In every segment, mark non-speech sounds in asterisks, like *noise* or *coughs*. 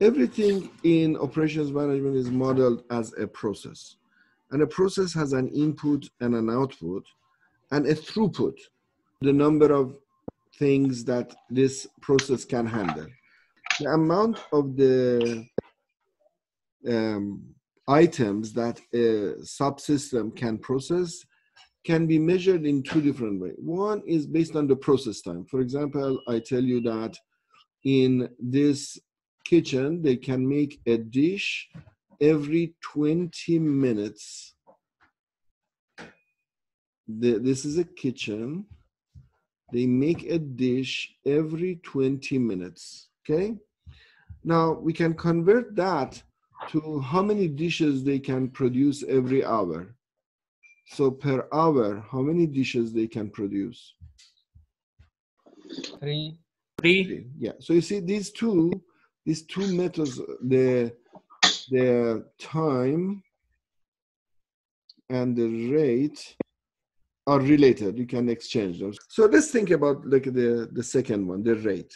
everything in operations management is modeled as a process. And a process has an input and an output and a throughput, the number of things that this process can handle. The amount of the um, items that a subsystem can process can be measured in two different ways. One is based on the process time. For example, I tell you that in this kitchen, they can make a dish every 20 minutes. The, this is a kitchen. They make a dish every 20 minutes. Okay. Now we can convert that to how many dishes they can produce every hour. So per hour, how many dishes they can produce? Three. Three. Yeah. So you see these two, these two methods, the the time and the rate are related. You can exchange them. So let's think about like the, the second one, the rate.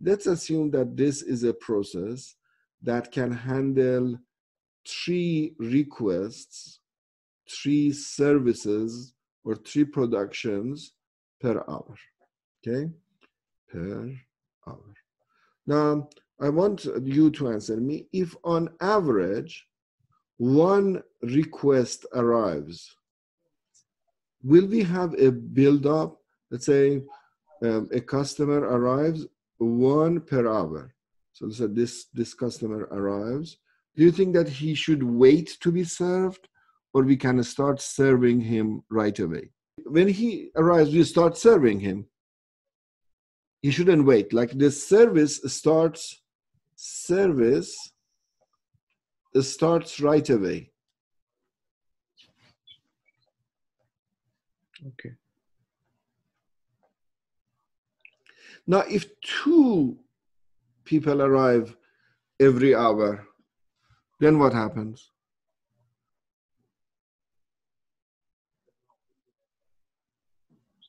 Let's assume that this is a process that can handle three requests, three services, or three productions per hour. Okay? Per hour. Now, I want you to answer me if on average one request arrives, will we have a build up? Let's say um, a customer arrives one per hour. So let's say this, this customer arrives. Do you think that he should wait to be served or we can start serving him right away? When he arrives, we start serving him. He shouldn't wait. Like the service starts service starts right away. Okay. Now, if two people arrive every hour, then what happens?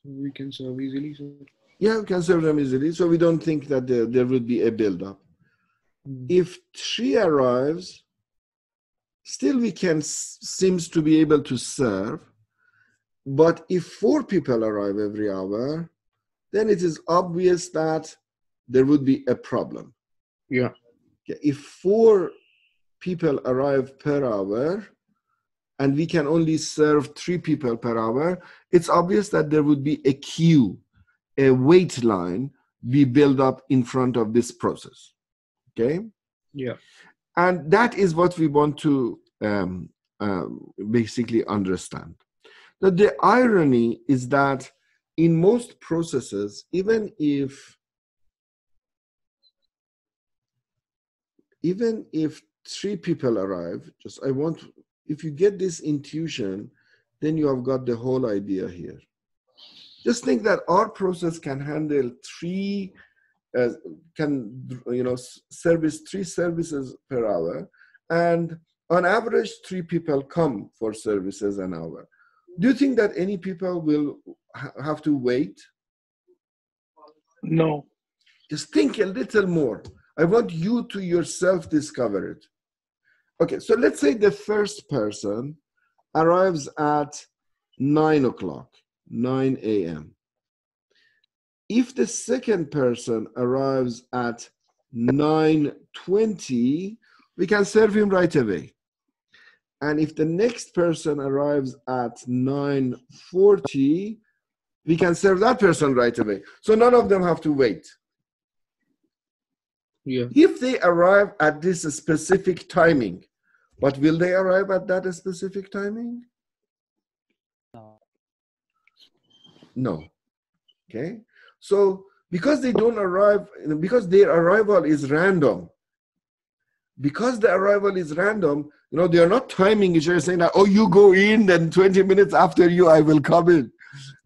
So we can serve easily. So Yeah, we can serve them easily. So we don't think that there, there would be a build-up. Mm. If three arrives, still we can s- seems to be able to serve. But if four people arrive every hour, then it is obvious that there would be a problem. yeah. If four people arrive per hour and we can only serve three people per hour, it's obvious that there would be a queue, a wait line be built up in front of this process. Okay? Yeah. And that is what we want to um, um, basically understand. That the irony is that in most processes, even if even if three people arrive, just I want if you get this intuition, then you have got the whole idea here. Just think that our process can handle three uh, can you know service three services per hour and on average three people come for services an hour. Do you think that any people will ha- have to wait? No. just think a little more. I want you to yourself discover it. Okay so let's say the first person arrives at 9 o'clock 9 a.m if the second person arrives at 9.20 we can serve him right away and if the next person arrives at 9.40 we can serve that person right away so none of them have to wait Yeah. if they arrive at this specific timing but will they arrive at that specific timing No. No. Okay. So because they don't arrive, because their arrival is random, because the arrival is random, you know, they are not timing each other saying that, oh, you go in, then 20 minutes after you, I will come in.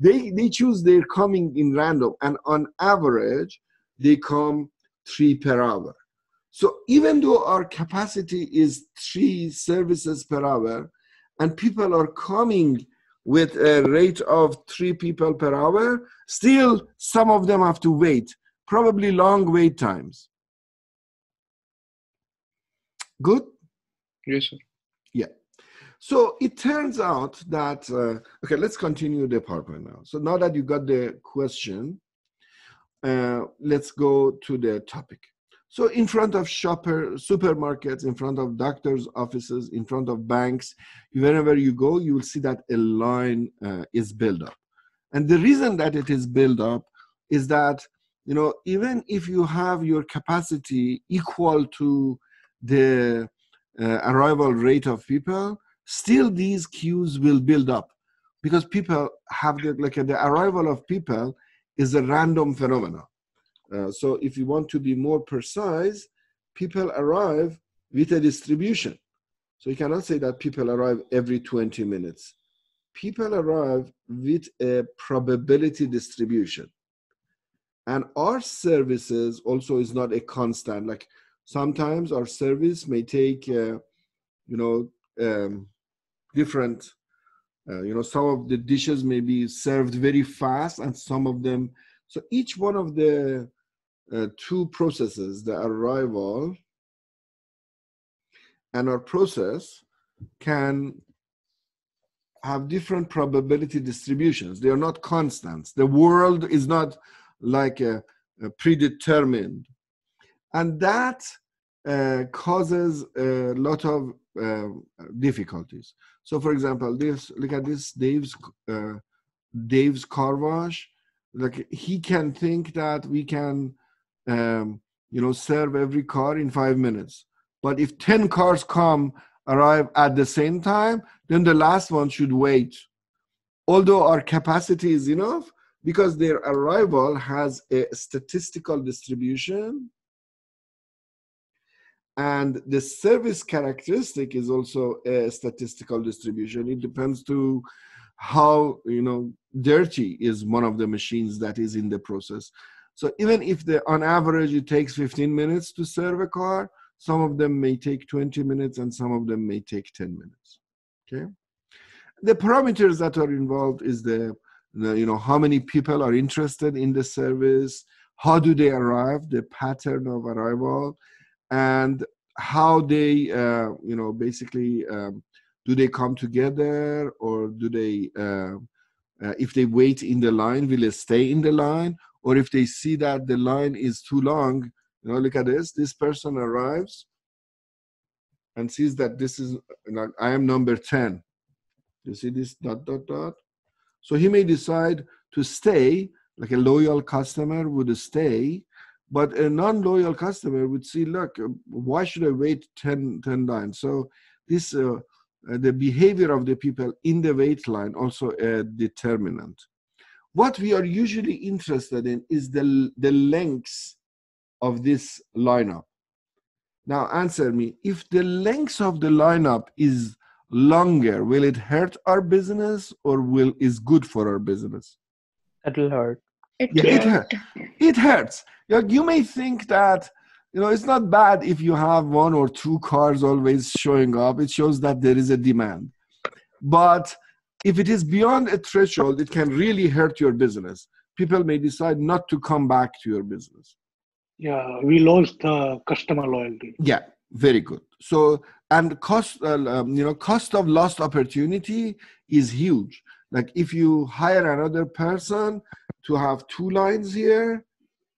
They they choose their coming in random, and on average, they come three per hour. So even though our capacity is three services per hour, and people are coming with a rate of three people per hour, still some of them have to wait, probably long wait times. Good? Yes, sir. Yeah. So it turns out that, uh, okay, let's continue the PowerPoint now. So now that you got the question, uh, let's go to the topic. So in front of shopper, supermarkets, in front of doctors' offices, in front of banks, wherever you go, you will see that a line uh, is built up. And the reason that it is built up is that, you know, even if you have your capacity equal to the uh, arrival rate of people, still these queues will build up because people have the, like the arrival of people is a random phenomenon. Uh, so if you want to be more precise, people arrive with a distribution. So you cannot say that people arrive every 20 minutes. People arrive with a probability distribution. And our services also is not a constant. Like sometimes our service may take, uh, you know, um, different, uh, you know, some of the dishes may be served very fast and some of them. So each one of the uh, two processes, the arrival and our process, can have different probability distributions. They are not constants. The world is not like a, a predetermined. And that uh, causes a lot of uh, difficulties. So, for example, this look at this Dave's uh, Dave's car wash. Like he can think that we can um, you know, serve every car in five minutes. But if 10 cars come, arrive at the same time, then the last one should wait. Although our capacity is enough, because their arrival has a statistical distribution and the service characteristic is also a statistical distribution it depends to how you know dirty is one of the machines that is in the process so even if the on average it takes 15 minutes to serve a car, some of them may take 20 minutes and some of them may take 10 minutes. Okay. The parameters that are involved is the, the you know how many people are interested in the service, how do they arrive, the pattern of arrival, and how they uh, you know basically um, do they come together or do they uh, uh, if they wait in the line will they stay in the line or if they see that the line is too long you know look at this this person arrives and sees that this is like i am number 10 you see this dot dot dot? So he may decide to stay like a loyal customer would stay but a non-loyal customer would see look why should i wait 10 10 lines? So this uh, uh, the behavior of the people in the wait line also a determinant what we are usually interested in is the, the lengths of this lineup. Now answer me, if the length of the lineup is longer, will it hurt our business or will is good for our business? It'll hurt. It Yeah, it hurt. It hurts. Like, You may think that you know it's not bad if you have one or two cars always showing up. It shows that there is a demand. But if it is beyond a threshold, it can really hurt your business. People may decide not to come back to your business. Yeah, we lost the customer loyalty. Yeah, very good. So and cost, uh, um, you know, cost of lost opportunity is huge. Like if you hire another person to have two lines here,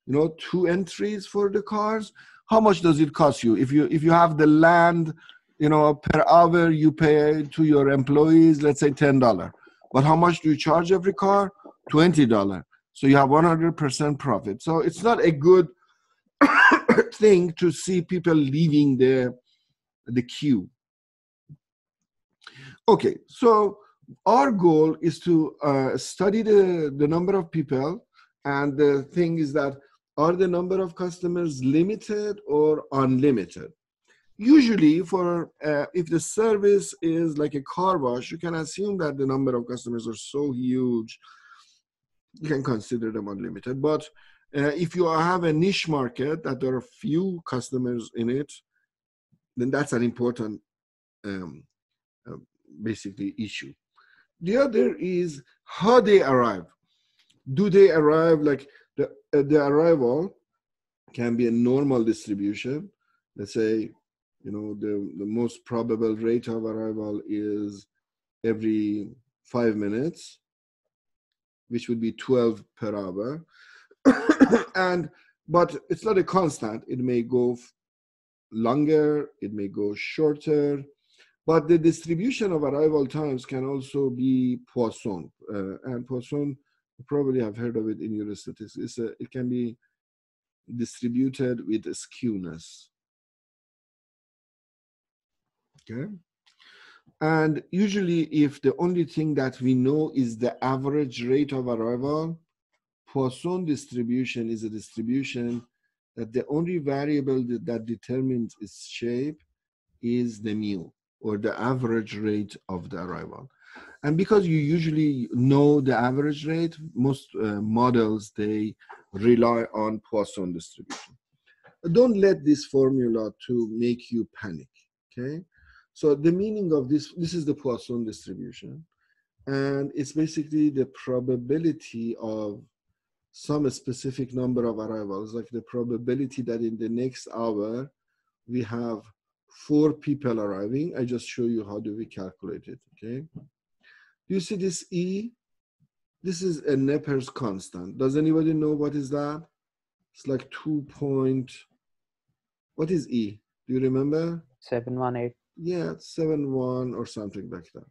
you know, two entries for the cars, how much does it cost you? If you if you have the land, you know, per hour you pay to your employees, let's say ten dollar. But how much do you charge every car? Twenty dollar. So you have one hundred percent profit. So it's not a good *coughs* thing to see people leaving the the queue. Okay, so our goal is to uh, study the, the number of people, and the thing is that are the number of customers limited or unlimited? Usually, for uh, if the service is like a car wash, you can assume that the number of customers are so huge, you can consider them unlimited. But uh, if you have a niche market that there are few customers in it, then that's an important um, uh, basically issue. The other is how they arrive. Do they arrive like the, uh, the arrival can be a normal distribution. Let's say you know, the, the most probable rate of arrival is every five minutes, which would be 12 per hour. *coughs* and but it's not a constant. It may go longer, it may go shorter, but the distribution of arrival times can also be Poisson. Uh, and Poisson, you probably have heard of it in your statistics. A, it can be distributed with skewness. Okay. And usually, if the only thing that we know is the average rate of arrival, Poisson distribution is a distribution that the only variable that, determines its shape is the mu or the average rate of the arrival. And because you usually know the average rate, most uh, models, they rely on Poisson distribution. Don't let this formula to make you panic, okay? So the meaning of this, this is the Poisson distribution. And it's basically the probability of some specific number of arrivals, like the probability that in the next hour we have four people arriving. I just show you how do we calculate it, okay? Do you see this E? This is a Napier's constant. Does anybody know what is that? It's like two point, what is E? Do you remember? 718. Yeah, seven one or something like that.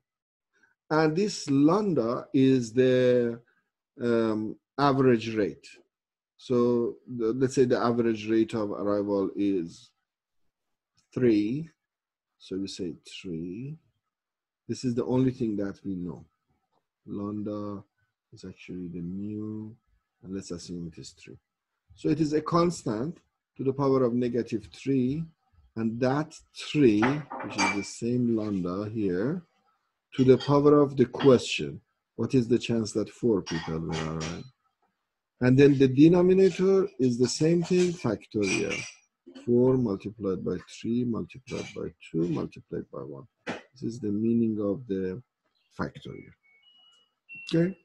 And this lambda is the um, average rate. So the, let's say the average rate of arrival is three. So we say three. This is the only thing that we know. Lambda is actually the mu, and let's assume it is three. So it is a constant to the power of negative three, and that three, which is the same lambda here, to the power of the question. What is the chance that four people will arrive? And then the denominator is the same thing, factorial. 4 multiplied by 3 multiplied by 2 multiplied by 1. This is the meaning of the factorial. Okay.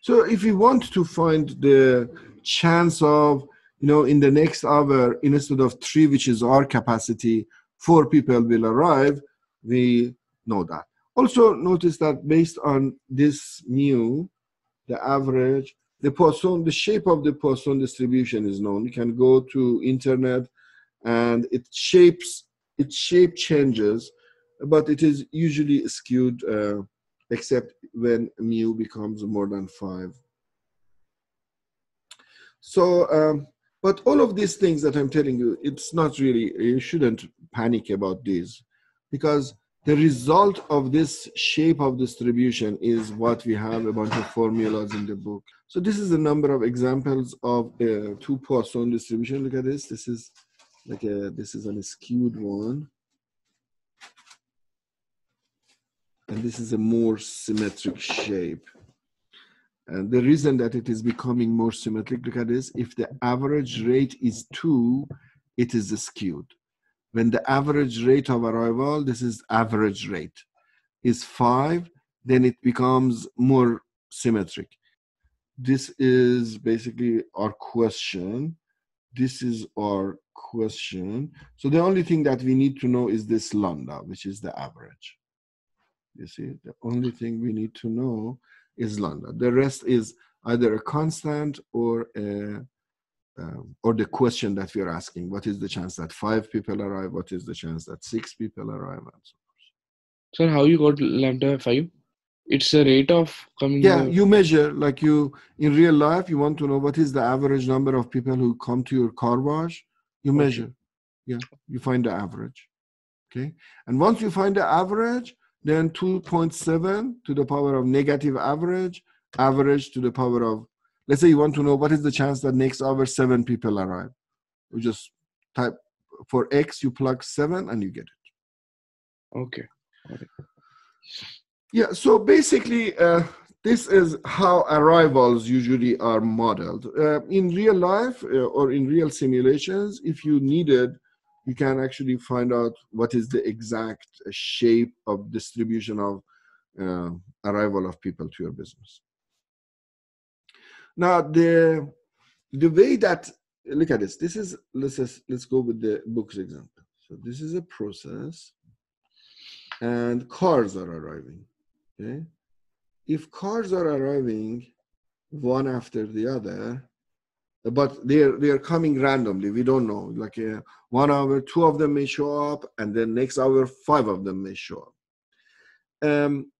So if we want to find the chance of, you know, in the next hour, instead of 3, which is our capacity, 4 people will arrive, we know that. Also notice that based on this mu, the average, the Poisson, the shape of the Poisson distribution is known. You can go to internet and it shapes, its shape changes, but it is usually skewed uh, except when mu becomes more than five. So, um, but all of these things that I'm telling you, it's not really, you shouldn't panic about these because the result of this shape of distribution is what we have a bunch of formulas in the book. So this is a number of examples of a two Poisson distribution. Look at this. This is like a, this is an skewed one. And this is a more symmetric shape. And the reason that it is becoming more symmetric, look at this, if the average rate is two, it is skewed. When the average rate of arrival, this is average rate, is five, then it becomes more symmetric. This is basically our question. This is our question. So the only thing that we need to know is this lambda, which is the average. You see, the only thing we need to know is lambda. The rest is either a constant or a, um, or the question that we are asking. What is the chance that five people arrive? What is the chance that six people arrive? And so forth. Sir, how you got lambda 5? It's a rate of coming. Yeah, you measure like you in real life. You want to know what is the average number of people who come to your car wash. You Okay. measure. Yeah, you find the average. Okay, and once you find the average, then 2.7 to the power of negative average, average to the power of, let's say you want to know what is the chance that next hour seven people arrive. You just type for X, you plug seven and you get it. Okay. Yeah, so basically, uh, this is how arrivals usually are modeled. Uh, in real life uh, or in real simulations, if you needed, you can actually find out what is the exact shape of distribution of uh, arrival of people to your business. Now, the the way that look at this. This is let's just, let's go with the books example. So this is a process, and cars are arriving. Okay, if cars are arriving one after the other, but they're they're coming randomly. We don't know. Like uh, one hour, two of them may show up, and then next hour, five of them may show up. Um,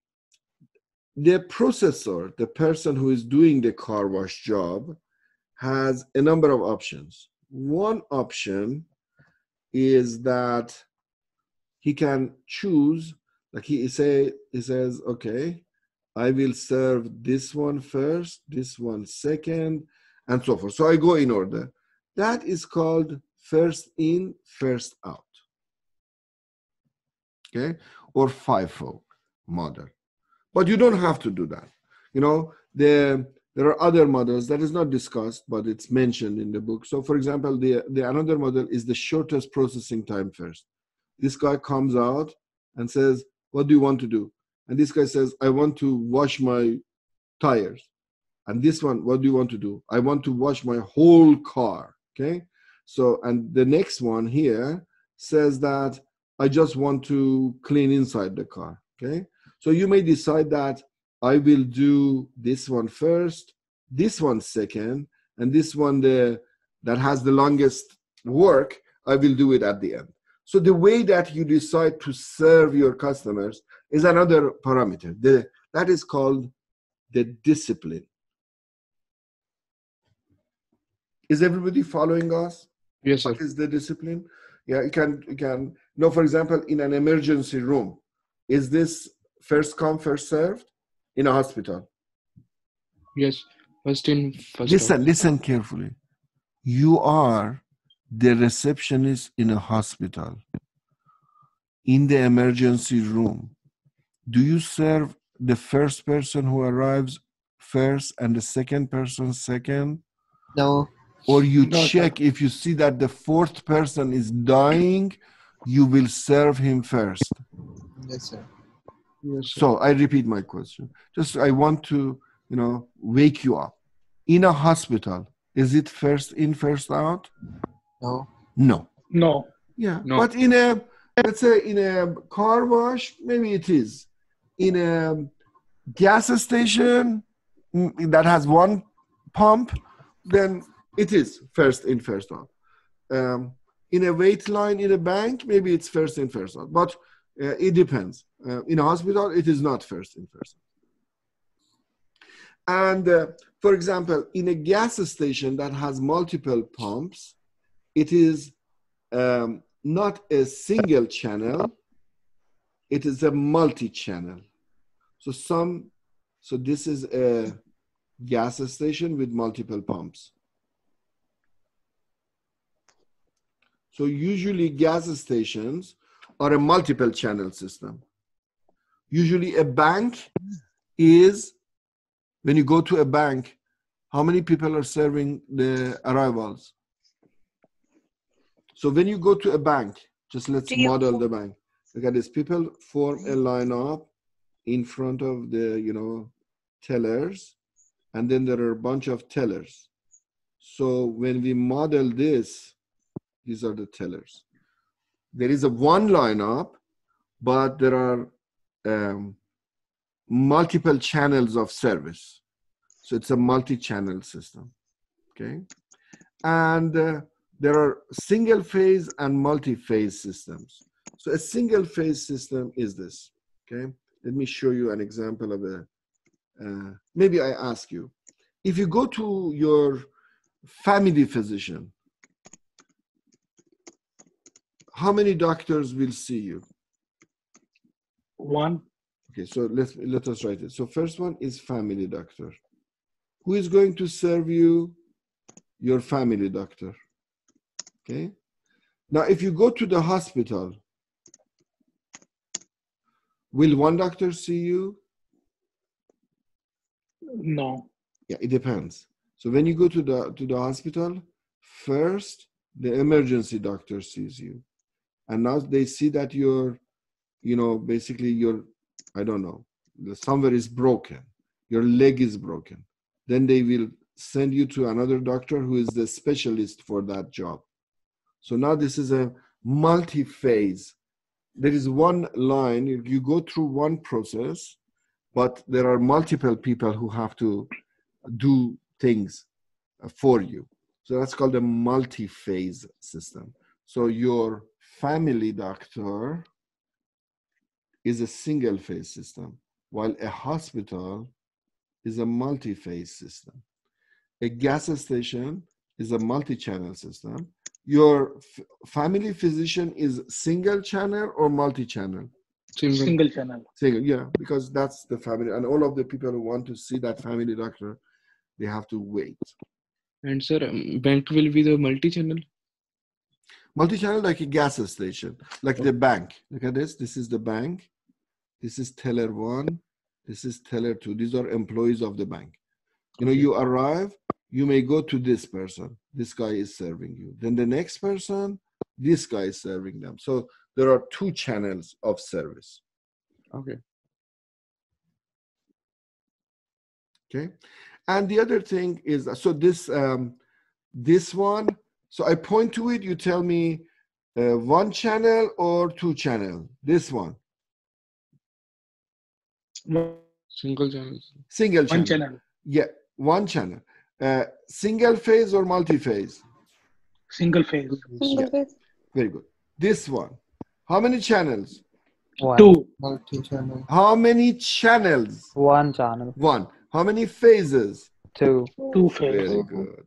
the processor, the person who is doing the car wash job, has a number of options. One option is that he can choose, like he say, he says, okay, I will serve this one first, this one second, and so forth. So I go in order. That is called first in, first out. Okay, or FIFO model. But you don't have to do that. You know, the there are other models that is not discussed, but it's mentioned in the book. So, for example, the, the another model is the shortest processing time first. This guy comes out and says, "What do you want to do?" And this guy says, "I want to wash my tires." And this one, what do you want to do? I want to wash my whole car. Okay. So, and the next one here says that I just want to clean inside the car. Okay. So you may decide that I will do this one first, this one second, and this one the, that has the longest work, I will do it at the end. So the way that you decide to serve your customers is another parameter. The, that is called the discipline. Is everybody following us? Yes, sir. What is the discipline? Yeah, you can you can you know, for example, in an emergency room, is this first come, first served? In a hospital. Yes. First in, first Listen, out. listen carefully. You are the receptionist in a hospital, in the emergency room. Do you serve the first person who arrives first and the second person second? No. Or you No, sir. check if you see that the fourth person is dying, you will serve him first. Yes, sir. Yes, sir. So I repeat my question. Just I want to, you know, wake you up. In a hospital, is it first in, first out? No. No. No. Yeah. No. But in a let's say in a car wash, maybe it is. In a gas station mm, that has one pump, then it is first in, first out. Um, in a wait line in a bank, maybe it's first in, first out. But uh, it depends. Uh, in a hospital, it is not first in, first out. And uh, for example, in a gas station that has multiple pumps, it is um, not a single channel, it is a multi-channel. So some, so this is a gas station with multiple pumps. So usually gas stations are a multiple channel system. Usually a bank is, when you go to a bank, how many people are serving the arrivals? So when you go to a bank, just let's you- model the bank. Look at this. People form a line up in front of the, you know, tellers, and then there are a bunch of tellers. So when we model this, these are the tellers. There is a one line up, but there are um, multiple channels of service. So it's a multi-channel system. Okay, and uh, there are single phase and multi-phase systems. So a single phase system is this. Okay, let me show you an example of a. Uh, maybe I ask you, if you go to your family physician, how many doctors will see you? One. Okay, so let's let us write it. So first one is family doctor. Who is going to serve you? Your family doctor. Okay. Now, if you go to the hospital, will one doctor see you? No. Yeah, it depends. So when you go to the to the hospital, first the emergency doctor sees you, and now they see that you're, you know, basically you're, I don't know, somewhere is broken, your leg is broken. Then they will send you to another doctor who is the specialist for that job. So now this is a multi-phase. There is one line, you you go through one process, but there are multiple people who have to do things for you. So that's called a multi-phase system. So your family doctor is a single phase system, while a hospital is a multi-phase system. A gas station is a multi-channel system. Your f- family physician is single channel or multi-channel? Single. Single channel. Single, yeah, because that's the family, and all of the people who want to see that family doctor, they have to wait. And sir, um, bank will be the multi-channel. Multi-channel like a gas station, like the bank. Look at this. This is the bank. This is teller one. This is teller two. These are employees of the bank. You know, you arrive, you may go to this person. This guy is serving you. Then the next person, this guy is serving them. So there are two channels of service. Okay. Okay. And the other thing is so this um, this one. So I point to it. You tell me uh, one channel or two channel. This one, One Single channel. single channel. One channel. Yeah, one channel. Uh, single phase or multi phase. Single phase. Single Yeah. Very good. This one. How many channels? One. Two. Multi-channel. How many channels? One channel. One. How many phases? Two. Two phase. Very good.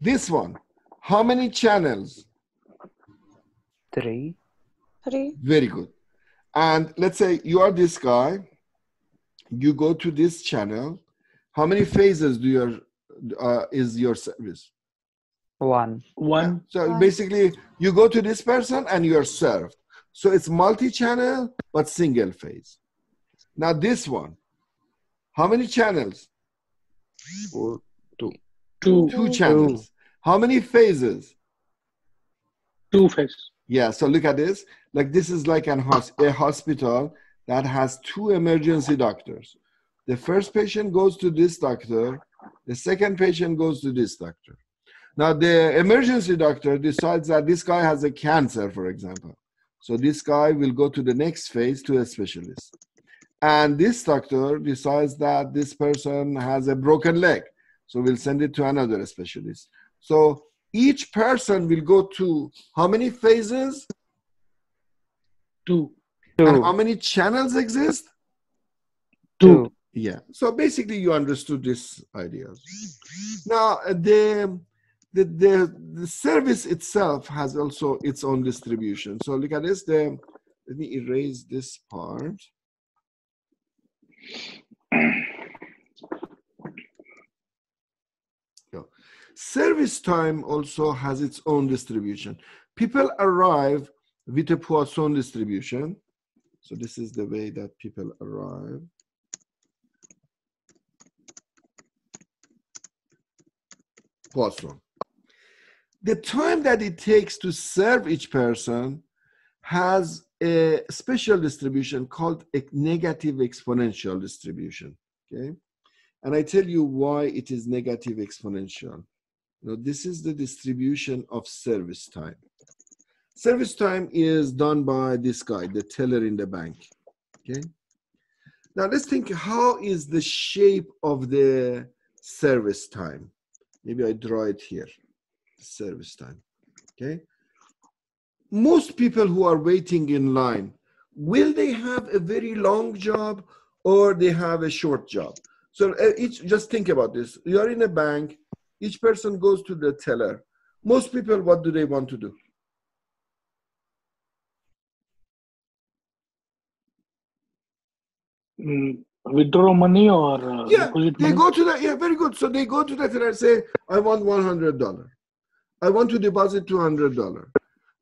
This one. How many channels? Three. Three. Very good. And let's say you are this guy. You go to this channel. How many phases do your uh, is your service? One. One. So One. basically, you go to this person and you are served. So it's multi-channel but single phase. Now this one, how many channels? Four. Two. Two channels. How many phases? Two phases. Yeah. So look at this. Like this is like an hos- a hospital that has two emergency doctors. The first patient goes to this doctor. The second patient goes to this doctor. Now the emergency doctor decides that this guy has a cancer, for example. So this guy will go to the next phase to a specialist. And this doctor decides that this person has a broken leg. So we'll send it to another specialist. So each person will go to how many phases Two. Two. and how many channels exist? Two. Yeah. So basically, you understood this ideas. Now, the, the the the service itself has also its own distribution. So look at this. The let me erase this part. *clears throat* So, Service time also has its own distribution. People arrive with a Poisson distribution. So this is the way that people arrive. Poisson. The time that it takes to serve each person has a special distribution called a negative exponential distribution. Okay. And I tell you why it is negative exponential. Know, this is the distribution of service time. Service time is done by this guy, the teller in the bank. Okay. Now let's think how is the shape of the service time? Maybe I draw it here. Service time. Okay. Most people who are waiting in line, will they have a very long job or they have a short job? So uh, each just think about this. You are in a bank, each person goes to the teller. Most people, what do they want to do? Mm, withdraw money or uh, Yeah, They money? go to the yeah, very good. So they go to the teller and say, I want one hundred dollar. I want to deposit two hundred dollar.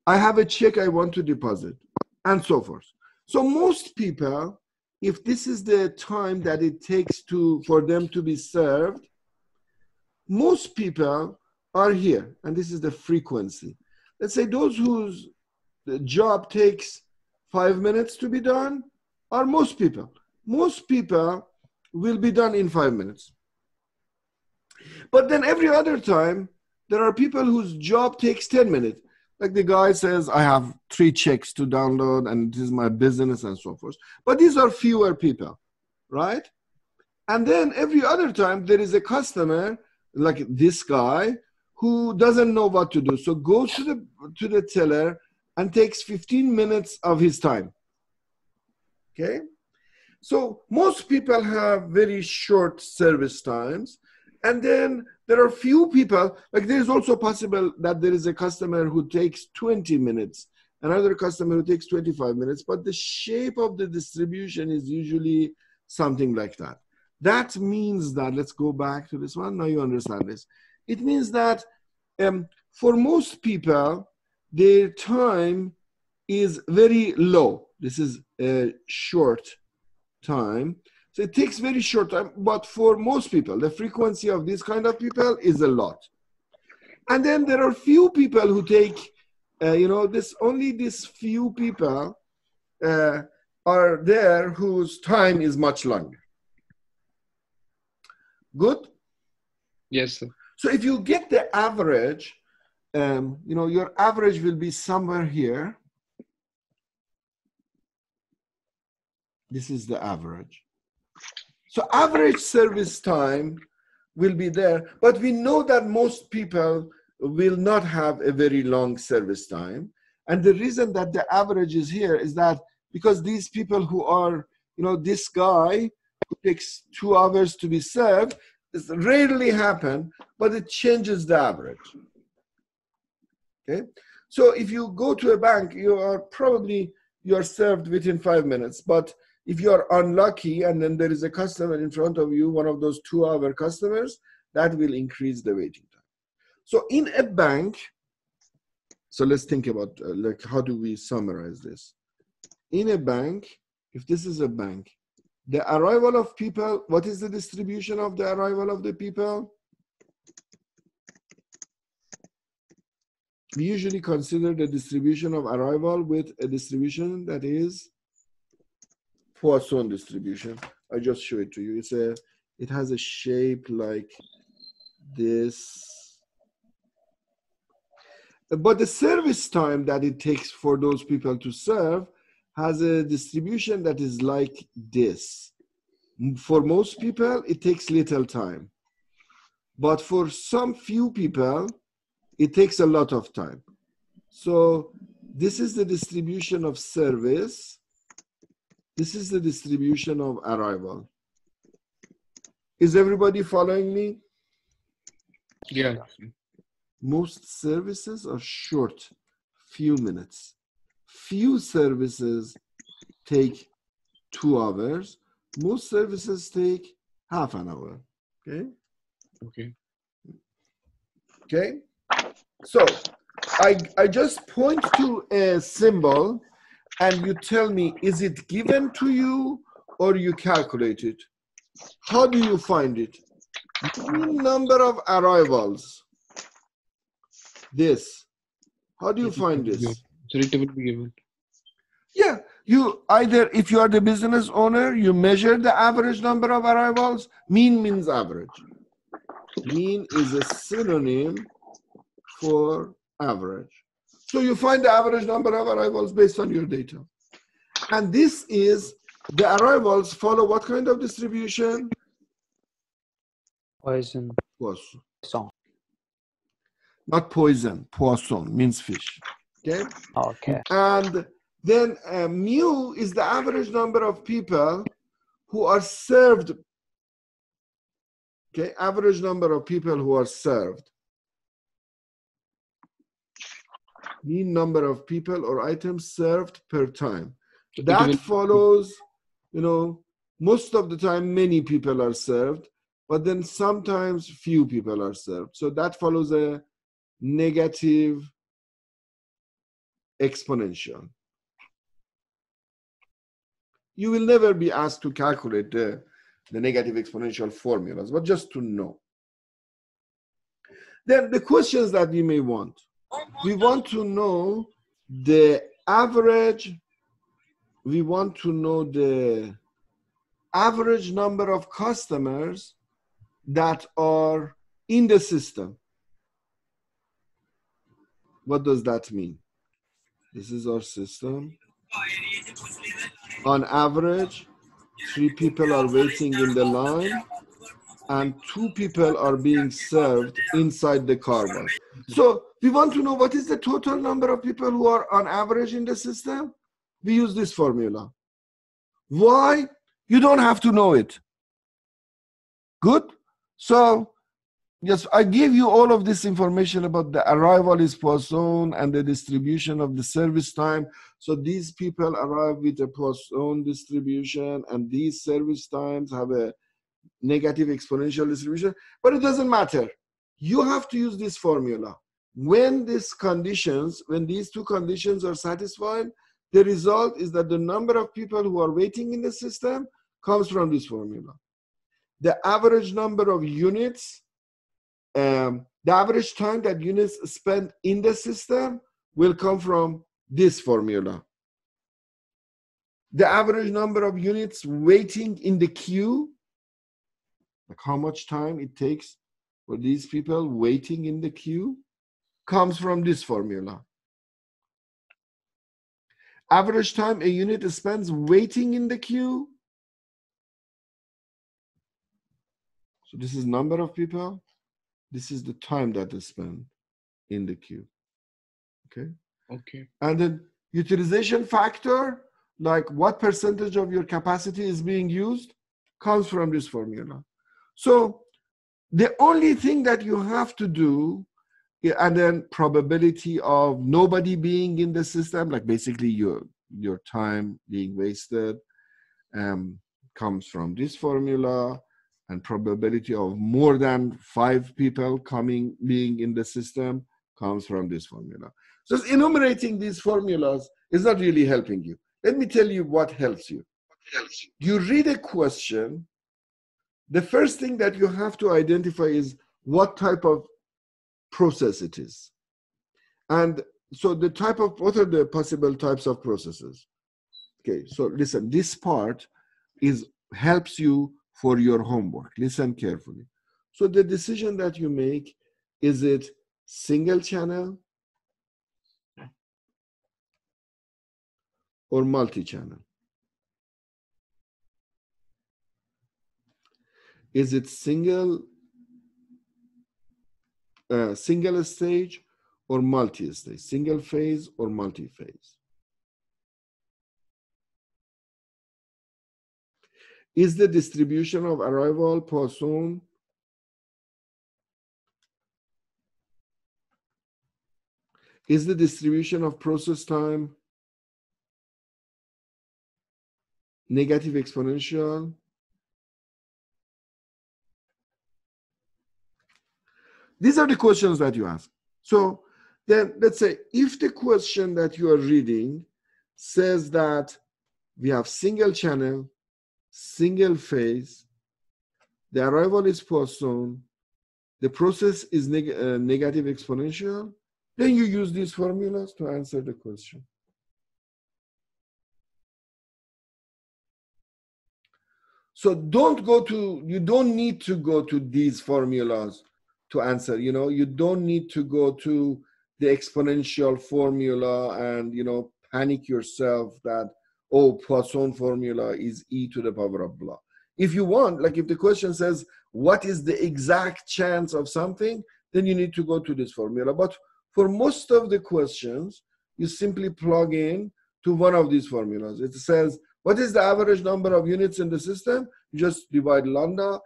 I have a check I want to deposit, and so forth. So most people, if this is the time that it takes to for them to be served, most people are here, and this is the frequency. Let's say those whose the job takes five minutes to be done are most people. Most people will be done in five minutes. But then every other time, there are people whose job takes 10 minutes. Like the guy says, I have three checks to download and this is my business and so forth. But these are fewer people, right? And then every other time there is a customer like this guy who doesn't know what to do. So goes to the to the teller and takes 15 minutes of his time. Okay? So most people have very short service times. And then there are few people, like there's also possible that there is a customer who takes 20 minutes, another customer who takes 25 minutes, but the shape of the distribution is usually something like that. That means that, let's go back to this one, now you understand this. It means that um, for most people, their time is very low. This is a short time. So it takes very short time, but for most people, the frequency of this kind of people is a lot. And then there are few people who take, uh, you know, this only these few people uh, are there whose time is much longer. Good. Yes, sir. So if you get the average, um, you know, your average will be somewhere here. This is the average. So average service time will be there, but we know that most people will not have a very long service time. And the reason that the average is here is that because these people who are, you know, this guy takes two hours to be served, this rarely happen, but it changes the average. Okay, so if you go to a bank, you are probably you are served within five minutes. But if you are unlucky and then there is a customer in front of you, one of those two-hour customers, that will increase the waiting time. So in a bank, so let's think about uh, like how do we summarize this? In a bank, if this is a bank, the arrival of people, what is the distribution of the arrival of the people? We usually consider the distribution of arrival with a distribution that is Poisson distribution. I just show it to you. It's a, it has a shape like this. But the service time that it takes for those people to serve has a distribution that is like this. For most people, it takes little time. But for some few people, it takes a lot of time. So this is the distribution of service. This is the distribution of arrival. Is everybody following me? Yeah. Most services are short, few minutes. Few services take two hours. Most services take half an hour. Okay. Okay. Okay. So I, I just point to a symbol and you tell me, is it given to you or you calculate it? How do you find it? Number of arrivals. This. How do you find this? So it will be given. Yeah, you either, if you are the business owner, you measure the average number of arrivals. Mean means average. Mean is a synonym for average. So you find the average number of arrivals based on your data. And this is the arrivals follow what kind of distribution? Poison. Poisson. Song. Not poison, poisson means fish. Okay? Okay. And then uh, mu is the average number of people who are served. Okay, average number of people who are served. Mean number of people or items served per time. That follows, you know, most of the time many people are served, but then sometimes few people are served. So that follows a negative exponential. You will never be asked to calculate the, the negative exponential formulas, but just to know. Then the questions that we may want. We want to know the average, we want to know the average number of customers that are in the system. What does that mean? This is our system. On average, three people are waiting in the line and two people are being served inside the car wash. So we want to know what is the total number of people who are on average in the system. We use this formula. Why? You don't have to know it. Good? So, yes, I give you all of this information about the arrival is Poisson and the distribution of the service time. So these people arrive with a Poisson distribution and these service times have a negative exponential distribution, but it doesn't matter. You have to use this formula. When these conditions, when these two conditions are satisfied, the result is that the number of people who are waiting in the system comes from this formula. The average number of units, um, the average time that units spent in the system will come from this formula. The average number of units waiting in the queue like how much time it takes for these people waiting in the queue comes from this formula. Average time a unit spends waiting in the queue. So this is number of people. This is the time that is spent in the queue. Okay. Okay. And then utilization factor, like what percentage of your capacity is being used, comes from this formula. So the only thing that you have to do, and then probability of nobody being in the system, like basically your your time being wasted, um, comes from this formula, and probability of more than five people coming being in the system comes from this formula. So enumerating these formulas is not really helping you. Let me tell you what helps you. You read a question the first thing that you have to identify is what type of process it is. And so the type of, what are the possible types of processes? Okay, so listen, this part is helps you for your homework. Listen carefully. So the decision that you make, is it single channel or multi-channel? Is it single uh, single stage or multi-stage, single phase or multi-phase? Is the distribution of arrival Poisson Is the distribution of process time negative exponential These are the questions that you ask. So then let's say if the question that you are reading says that we have single channel, single phase, the arrival is Poisson, the process is neg uh, negative exponential, then you use these formulas to answer the question. So don't go to, you don't need to go to these formulas to answer you know you don't need to go to the exponential formula and you know panic yourself that oh poisson formula is e to the power of blah. If you want like if the question says what is the exact chance of something then you need to go to this formula. But for most of the questions you simply plug in to one of these formulas. It says what is the average number of units in the system? You just divide lambda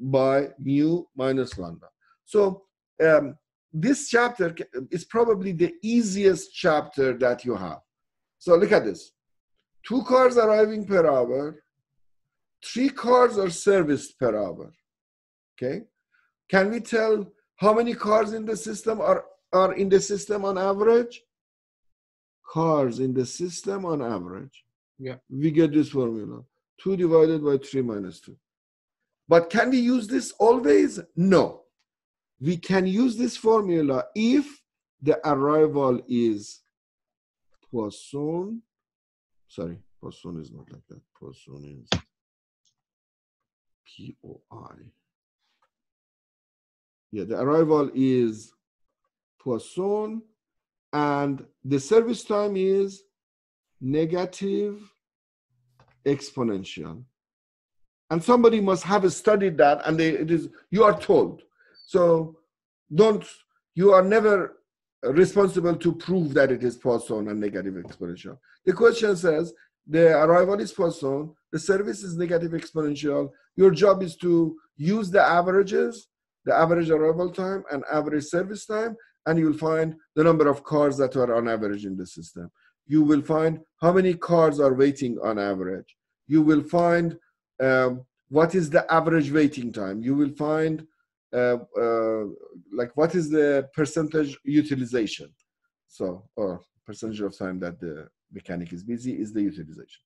by mu minus lambda. So um, this chapter is probably the easiest chapter that you have. So look at this. Two cars arriving per hour, three cars are serviced per hour. Okay. Can we tell how many cars in the system are, are in the system on average? Cars in the system on average. Yeah. We get this formula. Two divided by three minus two. But can we use this always? No we can use this formula if the arrival is Poisson, sorry, Poisson is not like that. Poisson is P-O-I. Yeah, the arrival is Poisson and the service time is negative exponential and somebody must have studied that and they, it is you are told so don't you are never responsible to prove that it is Poisson and negative exponential. The question says the arrival is Poisson the service is negative exponential your job is to use the averages the average arrival time and average service time and you will find the number of cars that are on average in the system. You will find how many cars are waiting on average. You will find um, what is the average waiting time. You will find Uh, uh, like what is the percentage utilization? So or percentage of time that the mechanic is busy is the utilization